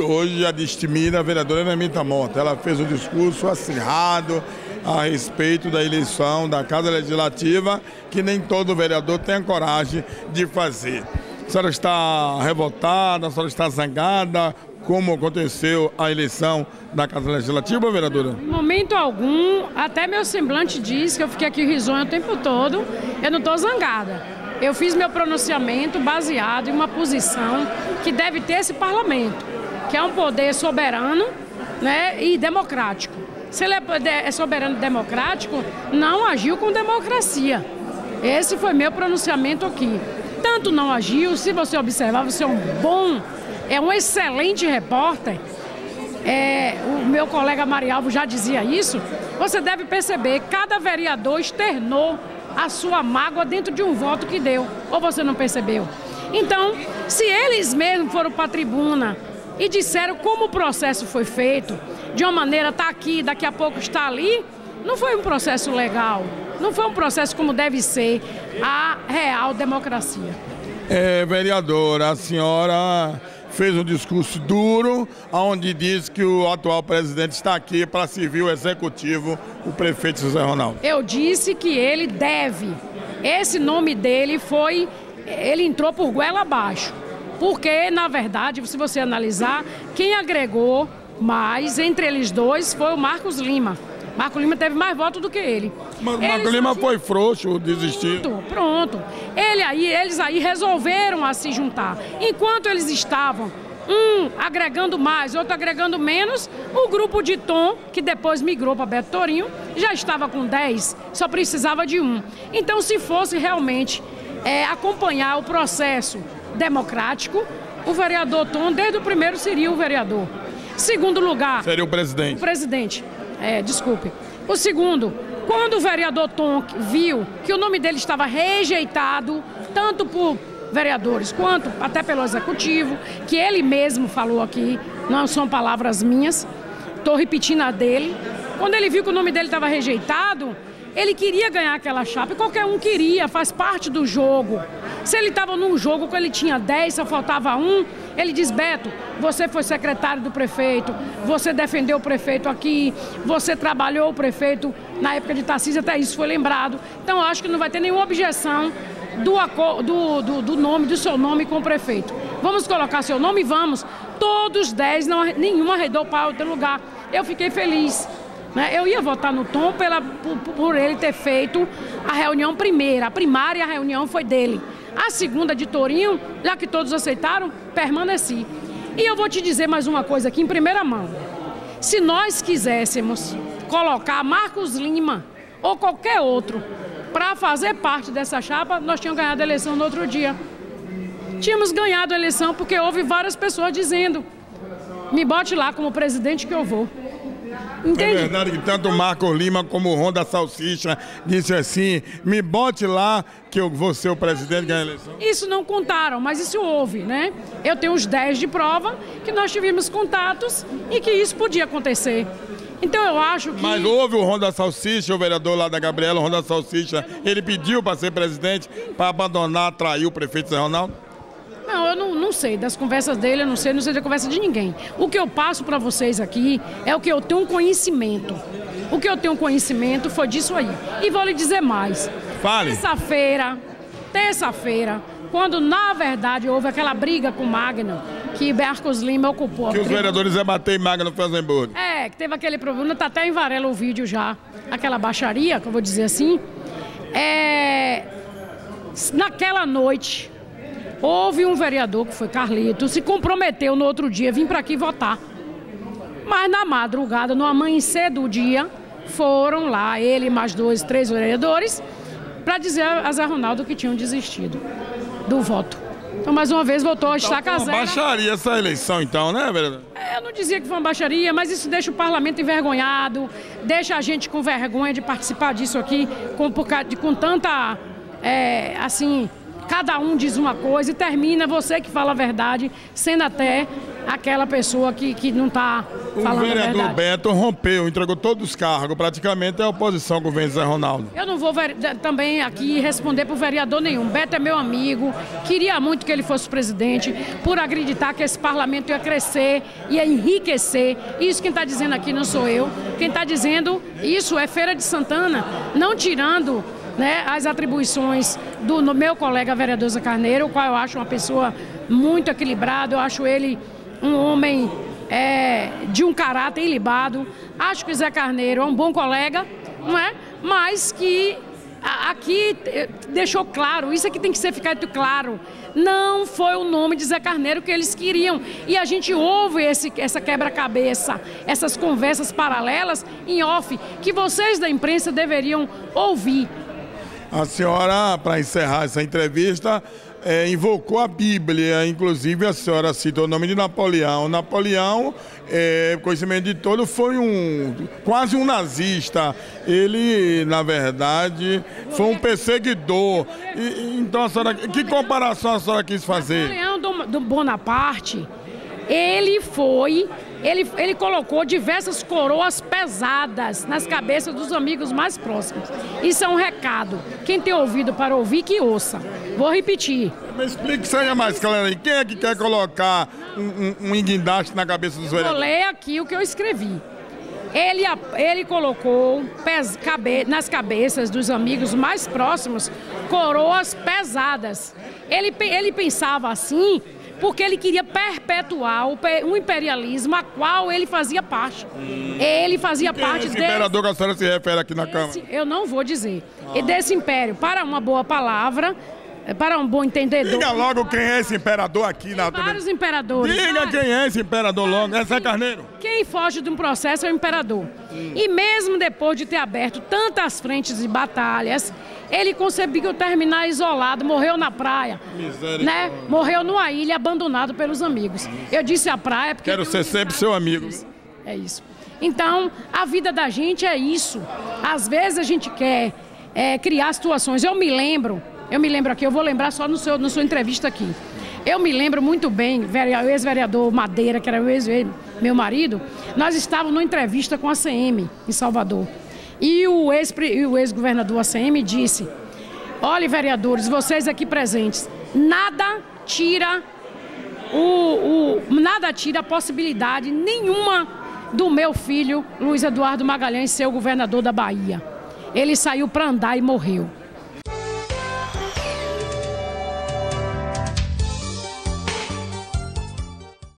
Hoje a destemida, vereadora Nemita Mota, ela fez um discurso acirrado a respeito da eleição da Casa Legislativa, que nem todo vereador tem a coragem de fazer. A senhora está revoltada, a senhora está zangada, como aconteceu a eleição da Casa Legislativa, vereadora? Em momento algum, até meu semblante diz que eu fiquei aqui risonho o tempo todo, eu não estou zangada. Eu fiz meu pronunciamento baseado em uma posição que deve ter esse parlamento, que é um poder soberano né, e democrático. Se ele é, é soberano e democrático, não agiu com democracia. Esse foi meu pronunciamento aqui. Tanto não agiu, se você observar, você é um bom, é um excelente repórter. É, o meu colega Marialvo já dizia isso. Você deve perceber, cada vereador externou a sua mágoa dentro de um voto que deu. Ou você não percebeu? Então, se eles mesmos foram para a tribuna e disseram como o processo foi feito, de uma maneira está aqui, daqui a pouco está ali, não foi um processo legal, não foi um processo como deve ser a real democracia. É, vereadora, a senhora fez um discurso duro, onde diz que o atual presidente está aqui para servir o executivo, o prefeito José Ronaldo. Eu disse que ele deve. Esse nome dele foi. Ele entrou por goela abaixo. Porque, na verdade, se você analisar, quem agregou mais entre eles dois foi o Marcos Lima. Marco Lima teve mais votos do que ele. Mas Marco Lima foi frouxo, desistiu. Pronto, pronto. Ele aí, eles aí resolveram a se juntar. Enquanto eles estavam um agregando mais, outro agregando menos, o grupo de Tom, que depois migrou para Beto Torinho, já estava com 10, só precisava de um. Então, se fosse realmente é, acompanhar o processo democrático, o vereador Tom, desde o primeiro, seria o vereador. Segundo lugar. Seria o presidente. O presidente. É, desculpe. O segundo, quando o vereador Tom viu que o nome dele estava rejeitado, tanto por vereadores quanto até pelo executivo, que ele mesmo falou aqui, não são palavras minhas, estou repetindo a dele. Quando ele viu que o nome dele estava rejeitado, ele queria ganhar aquela chapa, e qualquer um queria, faz parte do jogo. Se ele estava num jogo que ele tinha 10, só faltava um, ele diz: Beto, você foi secretário do prefeito, você defendeu o prefeito aqui, você trabalhou o prefeito na época de Tarcísio, até isso foi lembrado. Então, acho que não vai ter nenhuma objeção do, do, do, do nome, do seu nome com o prefeito. Vamos colocar seu nome? Vamos. Todos 10, não, nenhum arredou para outro lugar. Eu fiquei feliz. Né? Eu ia votar no Tom pela, por, por, ele ter feito a reunião primeira. A primária a reunião foi dele. A segunda de Torinho, já que todos aceitaram, permaneci. E eu vou te dizer mais uma coisa aqui em primeira mão. Se nós quiséssemos colocar Marcos Lima ou qualquer outro para fazer parte dessa chapa, nós tínhamos ganhado a eleição no outro dia. Tínhamos ganhado a eleição porque houve várias pessoas dizendo: me bote lá como presidente que eu vou. Entende? É verdade que tanto o Marco Lima como o Ronda Salsicha disse assim: me bote lá que eu vou ser o presidente da eleição. Isso não contaram, mas isso houve, né? Eu tenho os 10 de prova que nós tivemos contatos e que isso podia acontecer. Então eu acho que. Mas houve o Ronda Salsicha, o vereador lá da Gabriela, o Ronda Salsicha, ele pediu para ser presidente para abandonar, trair o prefeito Zé Ronaldo? Não, eu não, não sei. Das conversas dele, eu não sei, não sei da conversa de ninguém. O que eu passo para vocês aqui é o que eu tenho conhecimento. O que eu tenho conhecimento foi disso aí. E vou lhe dizer mais. Fale. Terça-feira, terça-feira, quando na verdade houve aquela briga com o Magno, que Marcos Lima ocupou. Que os vereadores iam bater em Magno Fazemburgo. É, que teve aquele problema, tá até em Varela o vídeo já, aquela baixaria, que eu vou dizer assim. É, naquela noite, Houve um vereador, que foi Carlito, se comprometeu no outro dia vir para aqui votar. Mas na madrugada, no amanhecer do dia, foram lá, ele e mais dois, três vereadores, para dizer a Zé Ronaldo que tinham desistido do voto. Então, mais uma vez, voltou a estar então, baixaria essa eleição, então, né, vereador? É, eu não dizia que foi uma baixaria, mas isso deixa o parlamento envergonhado, deixa a gente com vergonha de participar disso aqui, com, com tanta, é, assim, cada um diz uma coisa e termina você que fala a verdade, sendo até aquela pessoa que, que não está falando o vereador a verdade. Beto rompeu, entregou todos os cargos, praticamente é a oposição com o Zé Ronaldo. Eu não vou também aqui responder para o vereador nenhum. Beto é meu amigo, queria muito que ele fosse presidente, por acreditar que esse parlamento ia crescer, ia enriquecer. Isso quem está dizendo aqui não sou eu. Quem está dizendo isso é Feira de Santana, não tirando né, as atribuições do meu colega vereador Zé Carneiro, o qual eu acho uma pessoa muito equilibrada, eu acho ele um homem é, de um caráter ilibado. Acho que o Zé Carneiro é um bom colega, não é? Mas que aqui eh, deixou claro, isso aqui tem que ser ficado claro. Não foi o nome de Zé Carneiro que eles queriam. E a gente ouve esse, essa quebra-cabeça, essas conversas paralelas em off, que vocês da imprensa deveriam ouvir. A senhora, para encerrar essa entrevista, é, invocou a Bíblia, inclusive a senhora citou o nome de Napoleão. Napoleão, é, conhecimento de todo, foi um quase um nazista. Ele, na verdade, foi um perseguidor. E, então, a senhora, que comparação a senhora quis fazer? Napoleão do, do Bonaparte, ele foi ele, ele colocou diversas coroas pesadas nas cabeças dos amigos mais próximos. Isso é um recado. Quem tem ouvido para ouvir, que ouça. Vou repetir. Me explique isso aí mais claro aí. Quem é que quer colocar um, um, um guindaste na cabeça dos vereadores? Vou ler aqui o que eu escrevi. Ele, ele colocou pes, cabe, nas cabeças dos amigos mais próximos coroas pesadas. Ele, ele pensava assim porque ele queria perpetuar o, imperialismo a qual ele fazia parte. Hum. Ele fazia parte é esse desse... imperador que a senhora se refere aqui na Câmara? Eu não vou dizer. Ah. E desse império, para uma boa palavra, para um bom entendedor. Diga logo quem é esse imperador aqui na Tem vários imperadores. Diga quem é esse imperador logo. É Carneiro. Quem foge de um processo é o imperador. Hum. E mesmo depois de ter aberto tantas frentes de batalhas, ele conseguiu terminar isolado, morreu na praia. Né? Morreu numa ilha abandonado pelos amigos. Eu disse a praia porque. Quero ser sempre seu amigo. É isso. Então, a vida da gente é isso. Às vezes a gente quer é, criar situações. Eu me lembro, eu me lembro aqui, eu vou lembrar só no seu, na sua entrevista aqui. Eu me lembro muito bem, o ex-vereador Madeira, que era o ex meu marido, nós estávamos numa entrevista com a CM em Salvador. E o ex-governador ex ACM disse: olha, vereadores, vocês aqui presentes, nada tira o, o, nada tira a possibilidade nenhuma do meu filho, Luiz Eduardo Magalhães, ser o governador da Bahia. Ele saiu para andar e morreu.